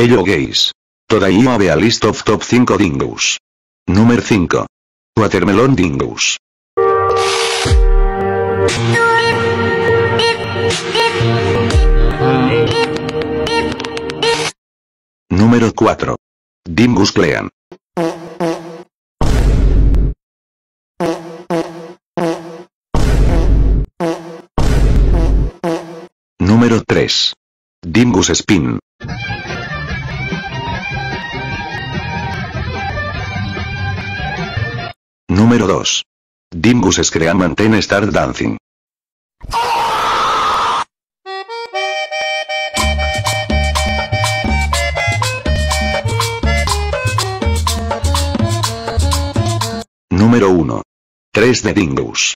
Hello gays. Today you have a list of top 5 dingoes. Número 5. Watermelon dingoes. Número 4. Dingus Clean. Número 3. Dingus Spin. Número 2. Dingus Scream Maintain Start Dancing. Número 1. 3 de Dingus.